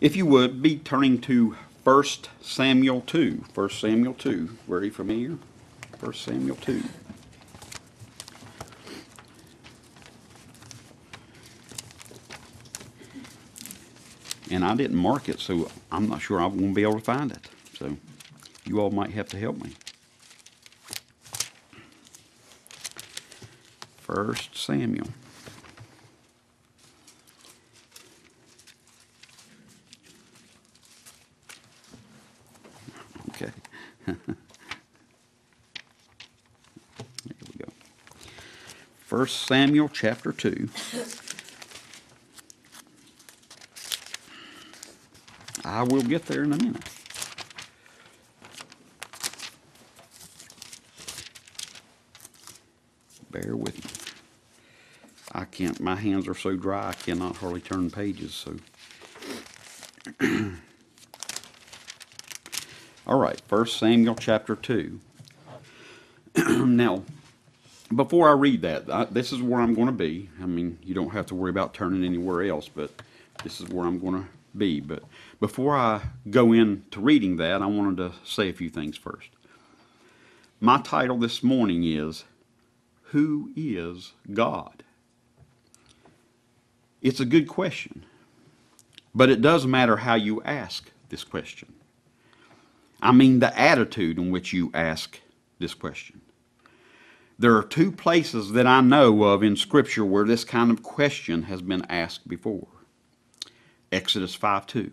If you would, be turning to 1 Samuel 2. 1 Samuel 2. Very familiar? 1 Samuel 2. And I didn't mark it, so I'm not sure I'm going to be able to find it. So you all might have to help me. First Samuel. 1 Samuel chapter 2. I will get there in a minute. Bear with me. I can't, my hands are so dry I cannot hardly turn pages, so. All right, First Samuel chapter 2. now, before I read that, I, this is where I'm going to be. I mean, you don't have to worry about turning anywhere else, but this is where I'm going to be. But before I go into reading that, I wanted to say a few things first. My title this morning is Who is God? It's a good question, but it does matter how you ask this question. I mean, the attitude in which you ask this question. There are two places that I know of in Scripture where this kind of question has been asked before. Exodus 5 2.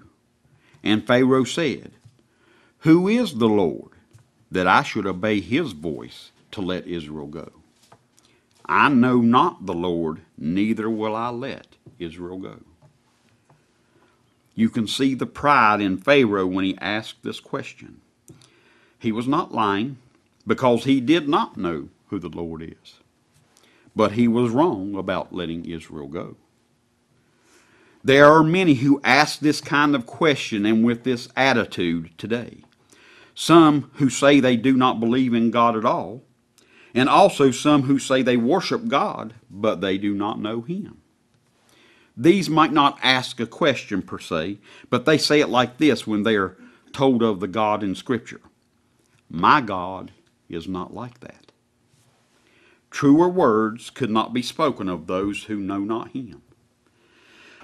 And Pharaoh said, Who is the Lord that I should obey his voice to let Israel go? I know not the Lord, neither will I let Israel go. You can see the pride in Pharaoh when he asked this question. He was not lying because he did not know who the Lord is. But he was wrong about letting Israel go. There are many who ask this kind of question and with this attitude today. Some who say they do not believe in God at all, and also some who say they worship God, but they do not know Him. These might not ask a question per se, but they say it like this when they are told of the God in Scripture My God is not like that. Truer words could not be spoken of those who know not Him.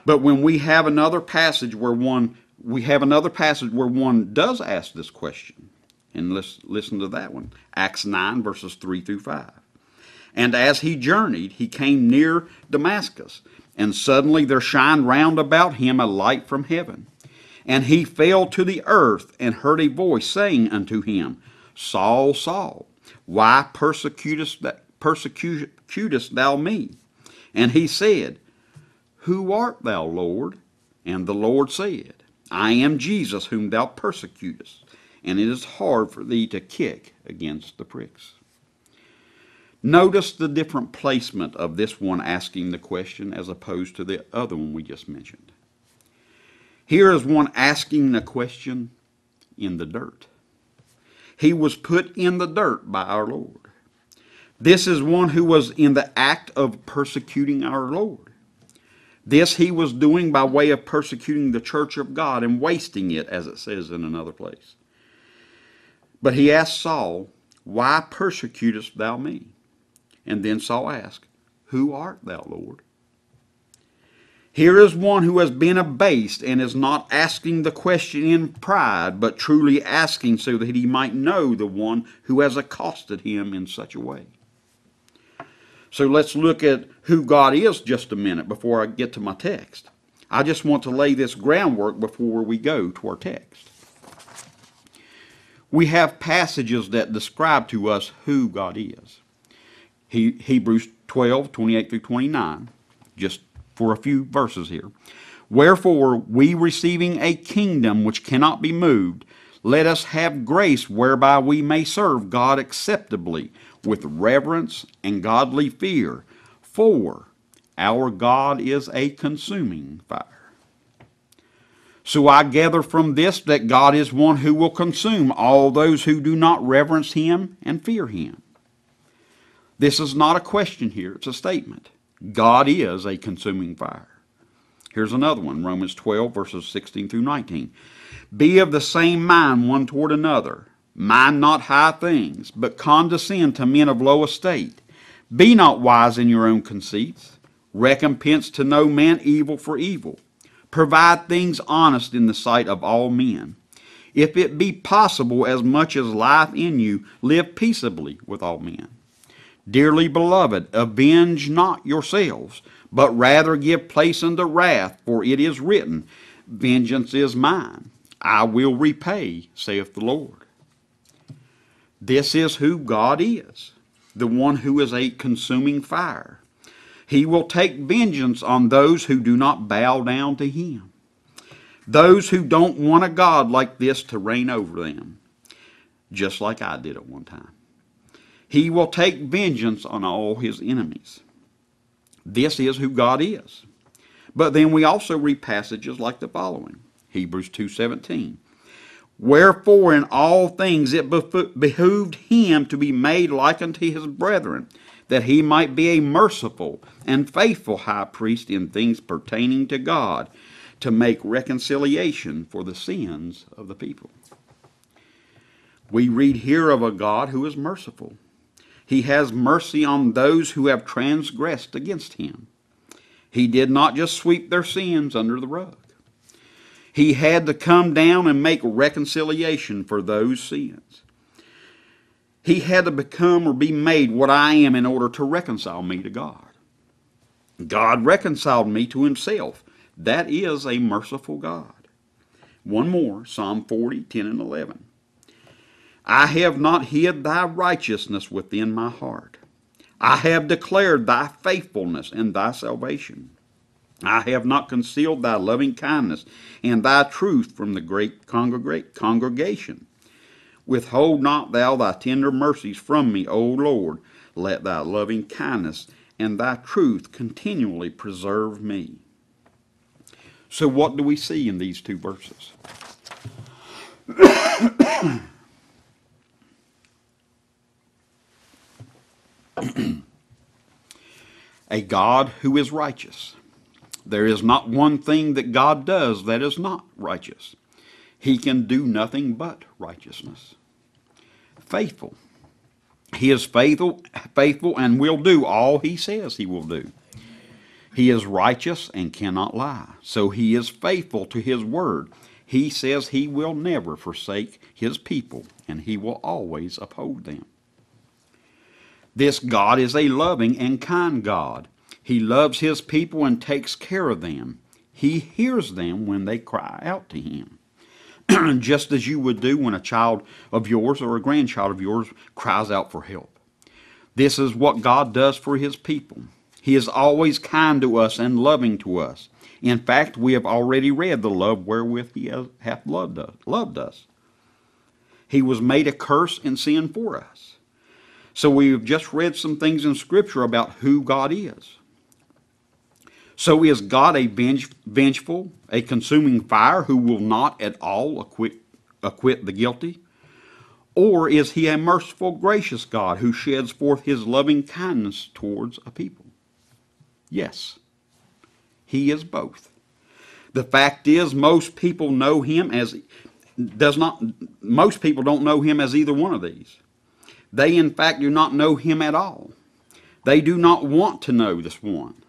But when we have another passage where one we have another passage where one does ask this question, and let's listen to that one. Acts 9 verses 3 through 5. And as he journeyed, he came near Damascus, and suddenly there shined round about him a light from heaven. And he fell to the earth and heard a voice saying unto him, Saul, Saul, why persecutest, persecutest thou me? And he said, Who art thou, Lord? And the Lord said, I am Jesus whom thou persecutest, and it is hard for thee to kick against the pricks. Notice the different placement of this one asking the question as opposed to the other one we just mentioned. Here is one asking the question in the dirt. He was put in the dirt by our Lord. This is one who was in the act of persecuting our Lord. This he was doing by way of persecuting the church of God and wasting it, as it says in another place. But he asked Saul, Why persecutest thou me? And then Saul asked, Who art thou, Lord? Here is one who has been abased and is not asking the question in pride, but truly asking so that he might know the one who has accosted him in such a way. So let's look at who God is just a minute before I get to my text. I just want to lay this groundwork before we go to our text. We have passages that describe to us who God is. He, Hebrews 12, 28 through 29, just for a few verses here. Wherefore, we receiving a kingdom which cannot be moved, let us have grace whereby we may serve God acceptably with reverence and godly fear, for our God is a consuming fire. So I gather from this that God is one who will consume all those who do not reverence him and fear him. This is not a question here, it's a statement. God is a consuming fire. Here's another one Romans 12, verses 16 through 19. Be of the same mind one toward another. Mind not high things, but condescend to men of low estate. Be not wise in your own conceits. Recompense to no man evil for evil. Provide things honest in the sight of all men. If it be possible, as much as life in you, live peaceably with all men. Dearly beloved, avenge not yourselves, but rather give place unto wrath, for it is written, Vengeance is mine, I will repay, saith the Lord. This is who God is, the one who is a consuming fire. He will take vengeance on those who do not bow down to him, those who don't want a God like this to reign over them, just like I did at one time. He will take vengeance on all his enemies. This is who God is. But then we also read passages like the following. Hebrews 2:17. Wherefore in all things it behooved him to be made like unto his brethren, that he might be a merciful and faithful high priest in things pertaining to God, to make reconciliation for the sins of the people. We read here of a God who is merciful. He has mercy on those who have transgressed against him. He did not just sweep their sins under the rug. He had to come down and make reconciliation for those sins. He had to become or be made what I am in order to reconcile me to God. God reconciled me to himself. That is a merciful God. One more, Psalm 40, 10 and 11. I have not hid thy righteousness within my heart. I have declared thy faithfulness and thy salvation. I have not concealed thy loving kindness and thy truth from the great congregation. Withhold not thou thy tender mercies from me, O Lord. Let thy loving kindness and thy truth continually preserve me. So, what do we see in these two verses? a God who is righteous. There is not one thing that God does that is not righteous. He can do nothing but righteousness. Faithful. He is faithful, faithful and will do all he says he will do. He is righteous and cannot lie. So he is faithful to his word. He says he will never forsake his people and he will always uphold them. This God is a loving and kind God. He loves his people and takes care of them. He hears them when they cry out to him. Just as you would do when a child of yours or a grandchild of yours cries out for help. This is what God does for his people. He is always kind to us and loving to us. In fact, we have already read the love wherewith he hath loved us. Loved us. He was made a curse and sin for us. So we've just read some things in Scripture about who God is. So is God a venge, vengeful, a consuming fire who will not at all acquit, acquit the guilty? Or is he a merciful, gracious God who sheds forth his loving kindness towards a people? Yes, he is both. The fact is, most people know him as does not. Most people don't know him as either one of these. They, in fact, do not know him at all. They do not want to know this one.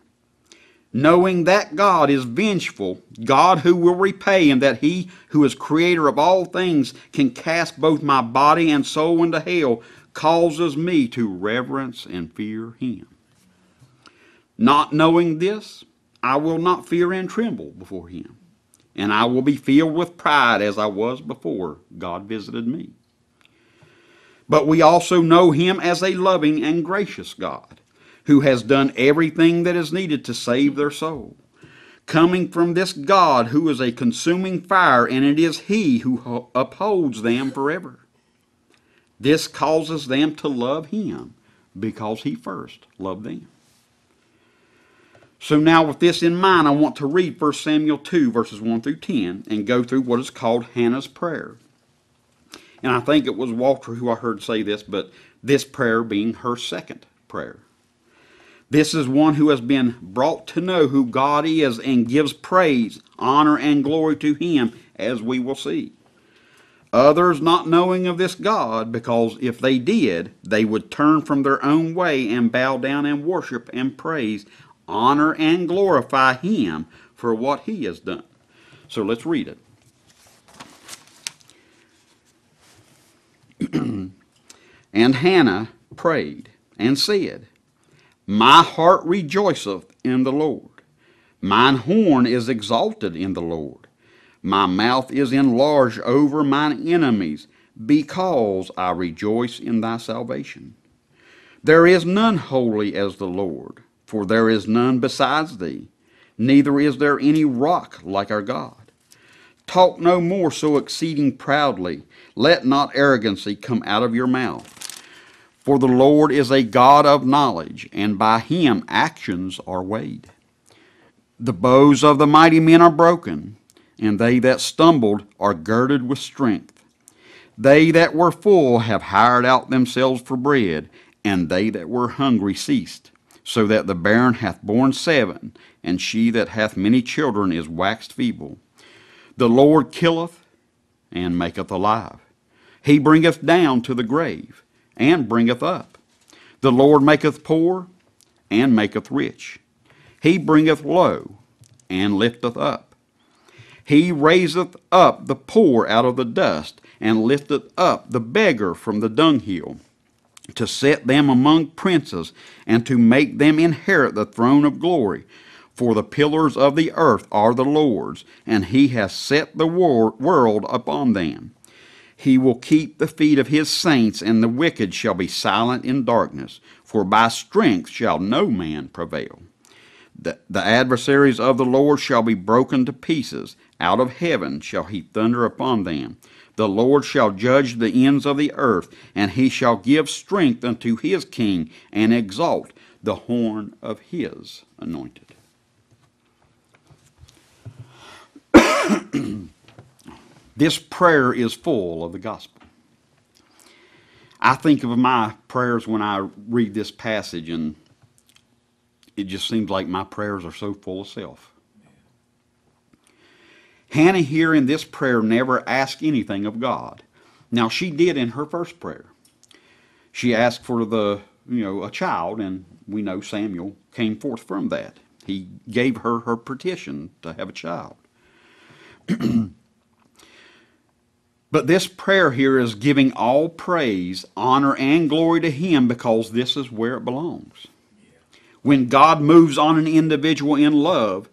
Knowing that God is vengeful, God who will repay, and that he who is creator of all things can cast both my body and soul into hell, causes me to reverence and fear him. Not knowing this, I will not fear and tremble before him, and I will be filled with pride as I was before God visited me. But we also know him as a loving and gracious God who has done everything that is needed to save their soul. Coming from this God who is a consuming fire, and it is he who upholds them forever. This causes them to love him because he first loved them. So now with this in mind, I want to read 1 Samuel 2 verses 1 through 10 and go through what is called Hannah's prayer. And I think it was Walter who I heard say this, but this prayer being her second prayer. This is one who has been brought to know who God is and gives praise, honor, and glory to him, as we will see. Others not knowing of this God, because if they did, they would turn from their own way and bow down and worship and praise, honor, and glorify him for what he has done. So let's read it. and Hannah prayed and said, My heart rejoiceth in the Lord. Mine horn is exalted in the Lord. My mouth is enlarged over mine enemies, because I rejoice in thy salvation. There is none holy as the Lord, for there is none besides thee, neither is there any rock like our God. Talk no more so exceeding proudly, let not arrogancy come out of your mouth. For the Lord is a God of knowledge, and by him actions are weighed. The bows of the mighty men are broken, and they that stumbled are girded with strength. They that were full have hired out themselves for bread, and they that were hungry ceased, so that the barren hath borne seven, and she that hath many children is waxed feeble. The Lord killeth and maketh alive. He bringeth down to the grave and bringeth up. The Lord maketh poor and maketh rich. He bringeth low and lifteth up. He raiseth up the poor out of the dust and lifteth up the beggar from the dunghill to set them among princes and to make them inherit the throne of glory. For the pillars of the earth are the Lord's, and he hath set the wor- world upon them. He will keep the feet of his saints, and the wicked shall be silent in darkness, for by strength shall no man prevail. The, the adversaries of the Lord shall be broken to pieces. Out of heaven shall he thunder upon them. The Lord shall judge the ends of the earth, and he shall give strength unto his king, and exalt the horn of his anointed. This prayer is full of the gospel. I think of my prayers when I read this passage, and it just seems like my prayers are so full of self. Hannah here in this prayer never asked anything of God. Now she did in her first prayer. She asked for the, you know, a child, and we know Samuel came forth from that. He gave her her petition to have a child. but this prayer here is giving all praise, honor, and glory to Him because this is where it belongs. When God moves on an individual in love,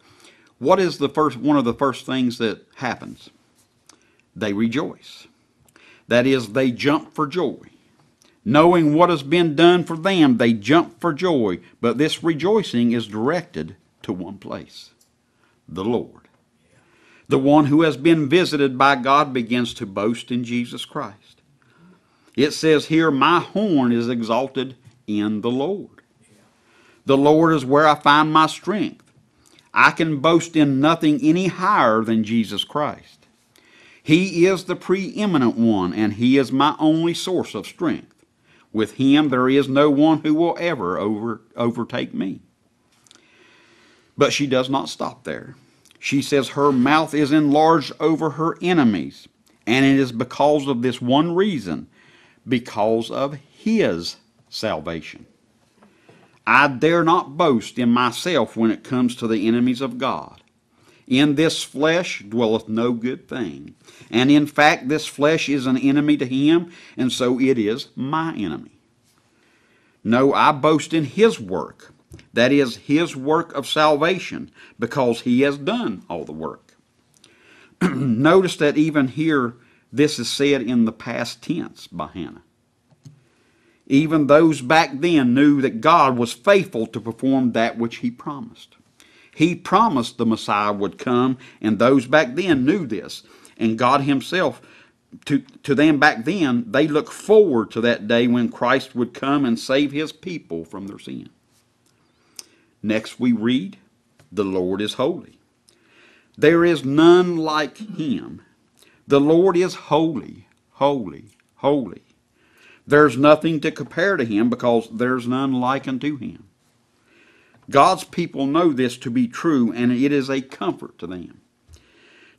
what is the first one of the first things that happens? They rejoice. That is, they jump for joy. Knowing what has been done for them, they jump for joy. But this rejoicing is directed to one place the Lord. The one who has been visited by God begins to boast in Jesus Christ. It says here, My horn is exalted in the Lord. The Lord is where I find my strength. I can boast in nothing any higher than Jesus Christ. He is the preeminent one, and He is my only source of strength. With Him, there is no one who will ever over, overtake me. But she does not stop there. She says her mouth is enlarged over her enemies, and it is because of this one reason because of His salvation. I dare not boast in myself when it comes to the enemies of God. In this flesh dwelleth no good thing. And in fact, this flesh is an enemy to him, and so it is my enemy. No, I boast in his work. That is his work of salvation, because he has done all the work. Notice that even here, this is said in the past tense by Hannah. Even those back then knew that God was faithful to perform that which He promised. He promised the Messiah would come, and those back then knew this. And God Himself, to, to them back then, they looked forward to that day when Christ would come and save His people from their sin. Next, we read, The Lord is holy. There is none like Him. The Lord is holy, holy, holy. There's nothing to compare to him because there's none like unto him. God's people know this to be true, and it is a comfort to them,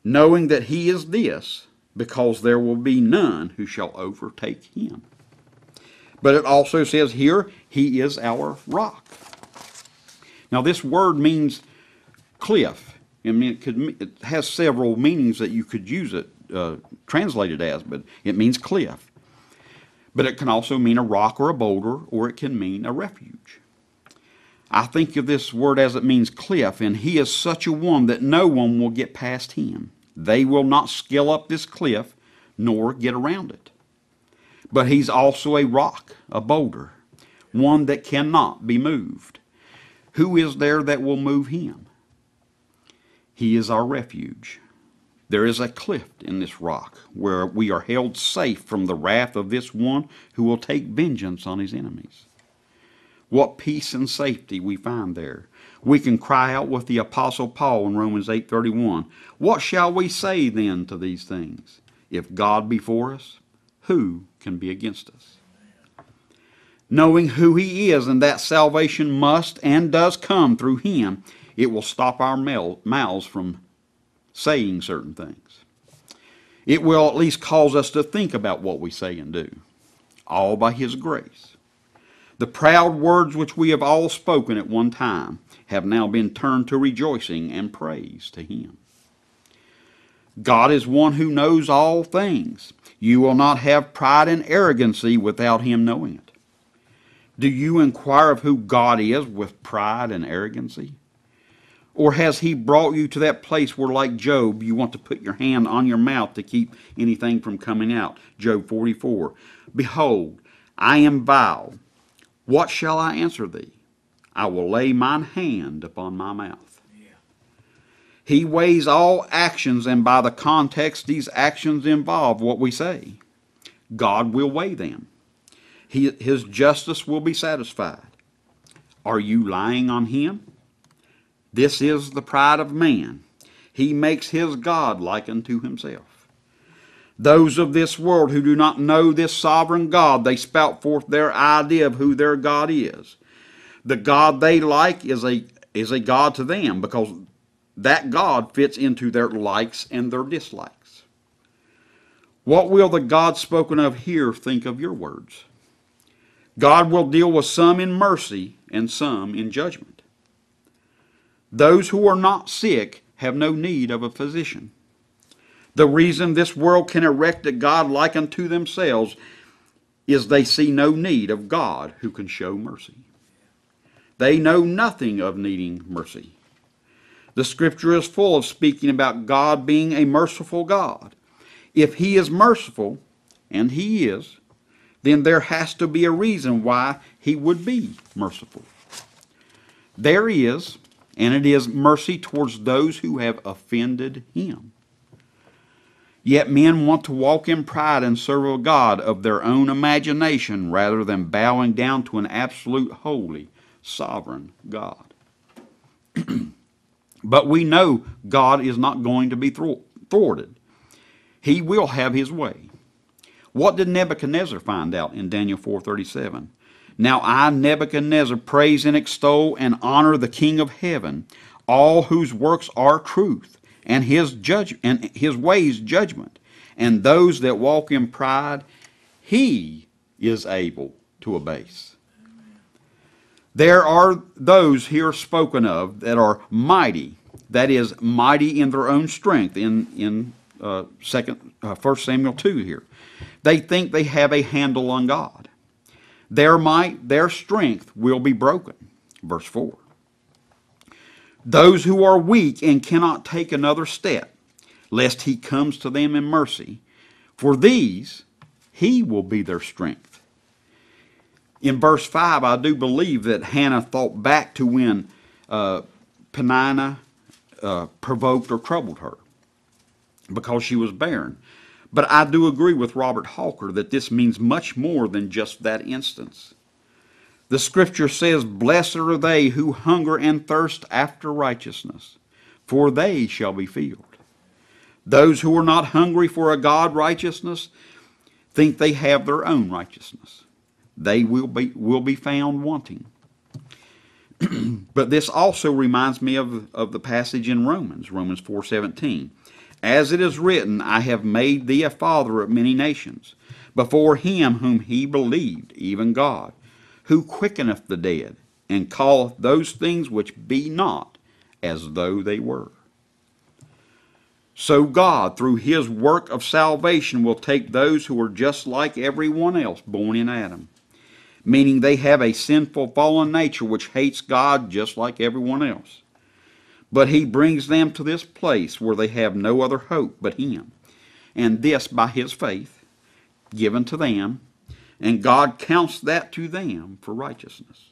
knowing that He is this, because there will be none who shall overtake Him. But it also says here, He is our rock. Now, this word means cliff. I mean, it, could, it has several meanings that you could use it uh, translated as, but it means cliff. But it can also mean a rock or a boulder, or it can mean a refuge. I think of this word as it means cliff, and he is such a one that no one will get past him. They will not scale up this cliff, nor get around it. But he's also a rock, a boulder, one that cannot be moved. Who is there that will move him? He is our refuge. There is a cleft in this rock where we are held safe from the wrath of this one who will take vengeance on his enemies. What peace and safety we find there. We can cry out with the apostle Paul in Romans 8:31, "What shall we say then to these things? If God be for us, who can be against us?" Knowing who he is and that salvation must and does come through him, it will stop our mouths from saying certain things. It will at least cause us to think about what we say and do, all by His grace. The proud words which we have all spoken at one time have now been turned to rejoicing and praise to Him. God is one who knows all things. You will not have pride and arrogancy without Him knowing it. Do you inquire of who God is with pride and arrogancy? Or has he brought you to that place where, like Job, you want to put your hand on your mouth to keep anything from coming out? Job 44. Behold, I am vile. What shall I answer thee? I will lay mine hand upon my mouth. Yeah. He weighs all actions, and by the context, these actions involve what we say. God will weigh them. He, his justice will be satisfied. Are you lying on him? This is the pride of man. He makes his God like unto himself. Those of this world who do not know this sovereign God, they spout forth their idea of who their God is. The God they like is a, is a God to them because that God fits into their likes and their dislikes. What will the God spoken of here think of your words? God will deal with some in mercy and some in judgment. Those who are not sick have no need of a physician. The reason this world can erect a God like unto themselves is they see no need of God who can show mercy. They know nothing of needing mercy. The scripture is full of speaking about God being a merciful God. If He is merciful, and He is, then there has to be a reason why He would be merciful. There is, and it is mercy towards those who have offended him. Yet men want to walk in pride and serve a God of their own imagination rather than bowing down to an absolute, holy, sovereign God. but we know God is not going to be thwarted. He will have his way. What did Nebuchadnezzar find out in Daniel 4:37? Now I, Nebuchadnezzar, praise and extol and honor the King of heaven, all whose works are truth, and his judge and his ways judgment, and those that walk in pride, he is able to abase. There are those here spoken of that are mighty, that is, mighty in their own strength, in, in uh, second, uh, 1 Samuel 2 here. They think they have a handle on God their might, their strength will be broken. Verse 4. Those who are weak and cannot take another step, lest he comes to them in mercy, for these he will be their strength. In verse 5, I do believe that Hannah thought back to when uh, Peninnah uh, provoked or troubled her because she was barren. But I do agree with Robert Hawker that this means much more than just that instance. The scripture says, Blessed are they who hunger and thirst after righteousness, for they shall be filled. Those who are not hungry for a God righteousness think they have their own righteousness. They will be, will be found wanting. but this also reminds me of, of the passage in Romans, Romans 4:17. As it is written, I have made thee a father of many nations, before him whom he believed, even God, who quickeneth the dead, and calleth those things which be not as though they were. So God, through his work of salvation, will take those who are just like everyone else born in Adam, meaning they have a sinful fallen nature which hates God just like everyone else. But he brings them to this place where they have no other hope but him, and this by his faith given to them, and God counts that to them for righteousness,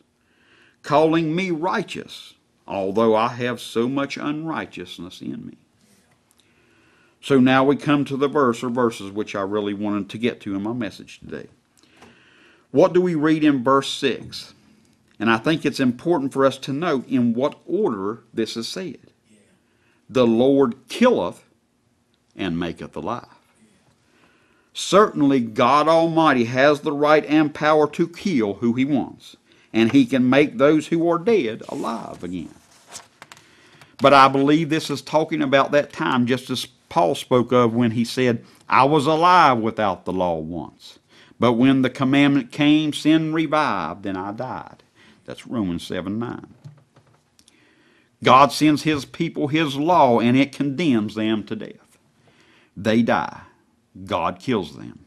calling me righteous, although I have so much unrighteousness in me. So now we come to the verse or verses which I really wanted to get to in my message today. What do we read in verse 6? And I think it's important for us to note in what order this is said. The Lord killeth and maketh alive. Certainly, God Almighty has the right and power to kill who He wants, and He can make those who are dead alive again. But I believe this is talking about that time just as Paul spoke of when he said, I was alive without the law once. But when the commandment came, sin revived, and I died. That's Romans 7 9. God sends his people his law, and it condemns them to death. They die. God kills them.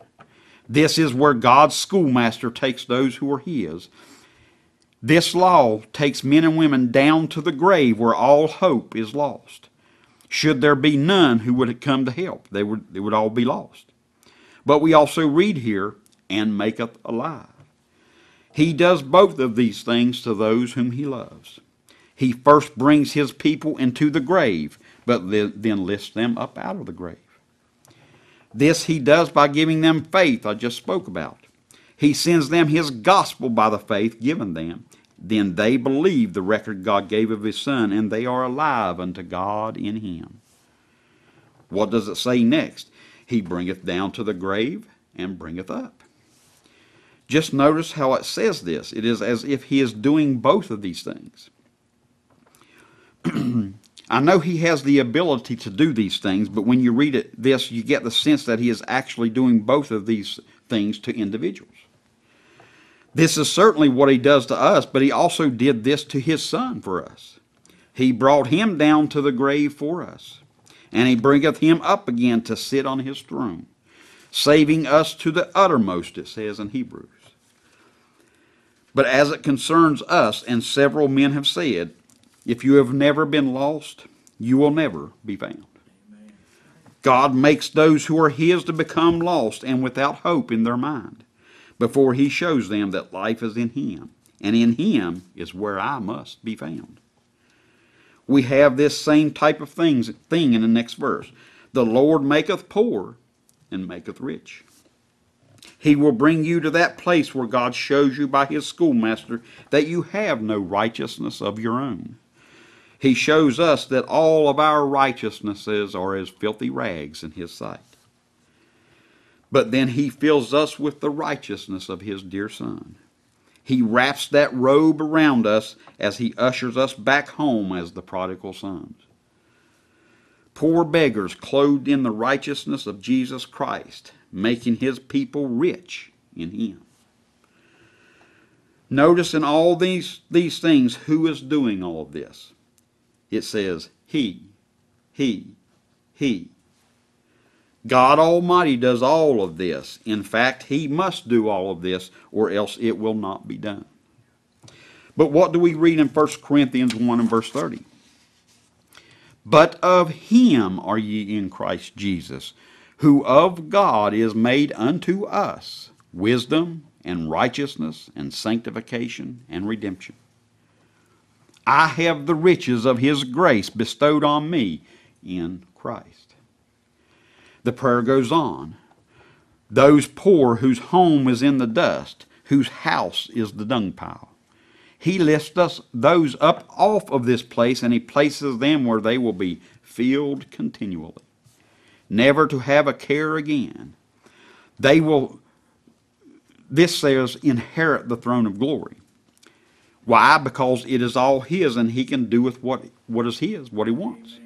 This is where God's schoolmaster takes those who are his. This law takes men and women down to the grave where all hope is lost. Should there be none who would come to help, they would, they would all be lost. But we also read here, and maketh alive. He does both of these things to those whom he loves. He first brings his people into the grave, but then lifts them up out of the grave. This he does by giving them faith, I just spoke about. He sends them his gospel by the faith given them. Then they believe the record God gave of his Son, and they are alive unto God in him. What does it say next? He bringeth down to the grave and bringeth up. Just notice how it says this. It is as if he is doing both of these things. I know he has the ability to do these things, but when you read it, this, you get the sense that he is actually doing both of these things to individuals. This is certainly what he does to us, but he also did this to his son for us. He brought him down to the grave for us, and he bringeth him up again to sit on his throne, saving us to the uttermost, it says in Hebrews. But as it concerns us, and several men have said, if you have never been lost, you will never be found. God makes those who are His to become lost and without hope in their mind before He shows them that life is in Him, and in Him is where I must be found. We have this same type of things, thing in the next verse. The Lord maketh poor and maketh rich. He will bring you to that place where God shows you by His schoolmaster that you have no righteousness of your own he shows us that all of our righteousnesses are as filthy rags in His sight. But then He fills us with the righteousness of His dear Son. He wraps that robe around us as He ushers us back home as the prodigal sons. Poor beggars clothed in the righteousness of Jesus Christ, making His people rich in Him. Notice in all these, these things who is doing all of this it says He, He, He. God Almighty does all of this. In fact, He must do all of this, or else it will not be done. But what do we read in 1 Corinthians 1 and verse 30? But of Him are ye in Christ Jesus, who of God is made unto us wisdom and righteousness and sanctification and redemption I have the riches of His grace bestowed on me in Christ. The prayer goes on. Those poor whose home is in the dust, whose house is the dung pile. He lifts us those up off of this place and he places them where they will be filled continually, never to have a care again. They will, this says, inherit the throne of glory. Why? Because it is all his and he can do with what, what is his, what he wants.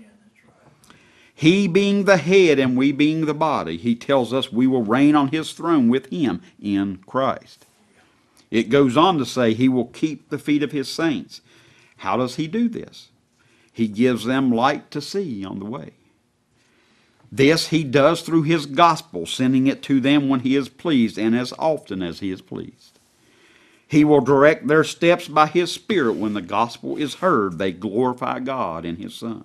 He being the head and we being the body, he tells us we will reign on his throne with him in Christ. It goes on to say he will keep the feet of his saints. How does he do this? He gives them light to see on the way. This he does through his gospel, sending it to them when he is pleased and as often as he is pleased. He will direct their steps by his Spirit when the gospel is heard. They glorify God in his Son.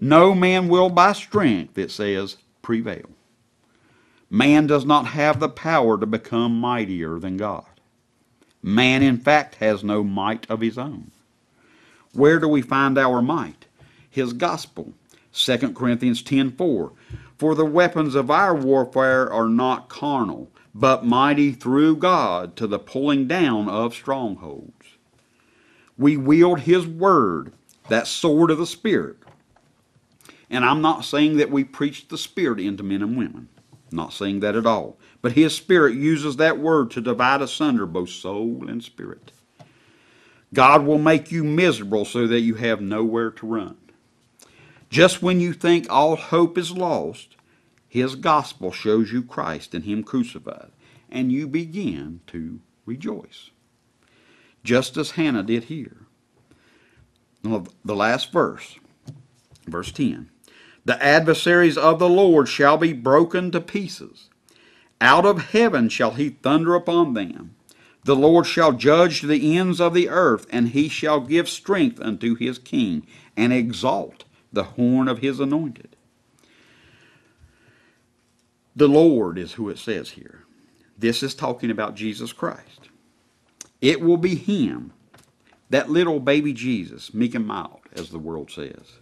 No man will by strength, it says, prevail. Man does not have the power to become mightier than God. Man, in fact, has no might of his own. Where do we find our might? His gospel. 2 Corinthians 10:4 For the weapons of our warfare are not carnal, but mighty through God to the pulling down of strongholds. We wield his word, that sword of the spirit, and I'm not saying that we preach the Spirit into men and women. I'm not saying that at all. But His Spirit uses that word to divide asunder both soul and spirit. God will make you miserable so that you have nowhere to run. Just when you think all hope is lost, His gospel shows you Christ and Him crucified, and you begin to rejoice. Just as Hannah did here. The last verse, verse 10. The adversaries of the Lord shall be broken to pieces. Out of heaven shall he thunder upon them. The Lord shall judge the ends of the earth, and he shall give strength unto his king, and exalt the horn of his anointed. The Lord is who it says here. This is talking about Jesus Christ. It will be him, that little baby Jesus, meek and mild, as the world says.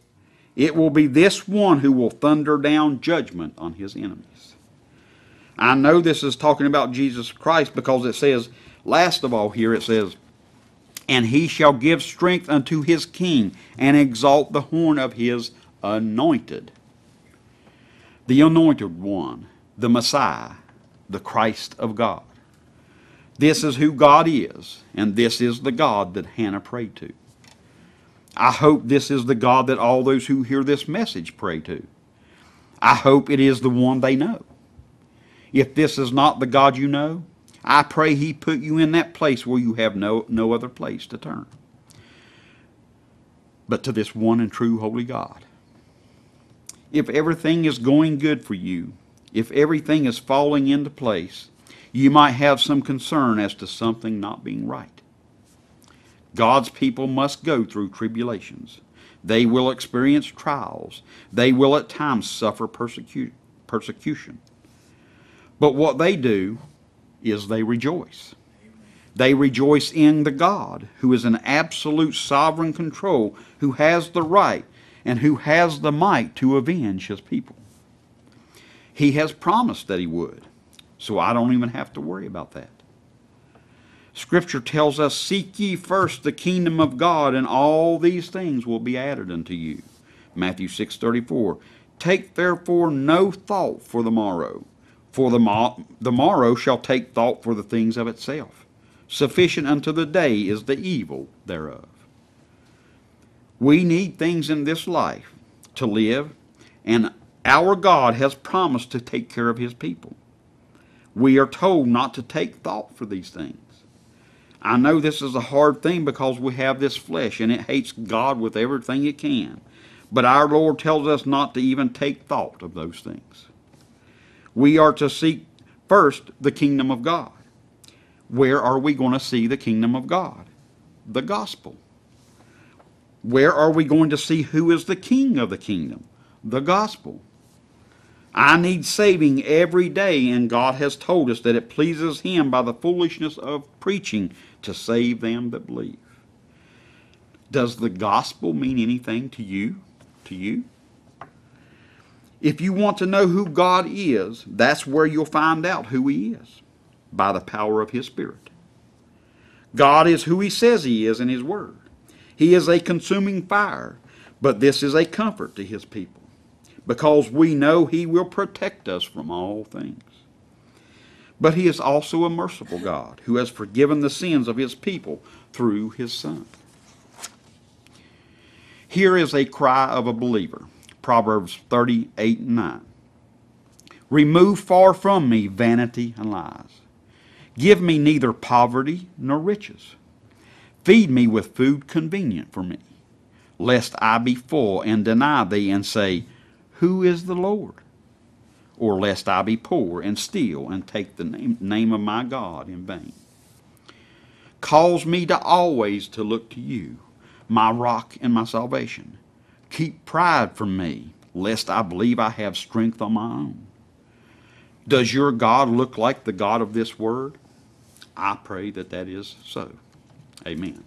It will be this one who will thunder down judgment on his enemies. I know this is talking about Jesus Christ because it says, last of all, here it says, And he shall give strength unto his king and exalt the horn of his anointed. The anointed one, the Messiah, the Christ of God. This is who God is, and this is the God that Hannah prayed to. I hope this is the God that all those who hear this message pray to. I hope it is the one they know. If this is not the God you know, I pray He put you in that place where you have no, no other place to turn but to this one and true holy God. If everything is going good for you, if everything is falling into place, you might have some concern as to something not being right. God's people must go through tribulations. They will experience trials. They will at times suffer persecu- persecution. But what they do is they rejoice. They rejoice in the God who is in absolute sovereign control, who has the right and who has the might to avenge his people. He has promised that he would, so I don't even have to worry about that. Scripture tells us, Seek ye first the kingdom of God, and all these things will be added unto you. Matthew 6.34 Take therefore no thought for the morrow, for the, mo- the morrow shall take thought for the things of itself. Sufficient unto the day is the evil thereof. We need things in this life to live, and our God has promised to take care of his people. We are told not to take thought for these things. I know this is a hard thing because we have this flesh and it hates God with everything it can. But our Lord tells us not to even take thought of those things. We are to seek first the kingdom of God. Where are we going to see the kingdom of God? The gospel. Where are we going to see who is the king of the kingdom? The gospel. I need saving every day, and God has told us that it pleases Him by the foolishness of preaching to save them that believe. Does the gospel mean anything to you? To you? If you want to know who God is, that's where you'll find out who He is by the power of His Spirit. God is who He says He is in His Word. He is a consuming fire, but this is a comfort to His people because we know He will protect us from all things. but he is also a merciful God who has forgiven the sins of his people through his Son. Here is a cry of a believer Proverbs 38 and 9. Remove far from me vanity and lies. Give me neither poverty nor riches. Feed me with food convenient for me, lest I be full and deny thee and say, Who is the Lord? Or lest I be poor and steal and take the name, name of my God in vain. Cause me to always to look to you, my rock and my salvation. Keep pride from me, lest I believe I have strength on my own. Does your God look like the God of this word? I pray that that is so. Amen.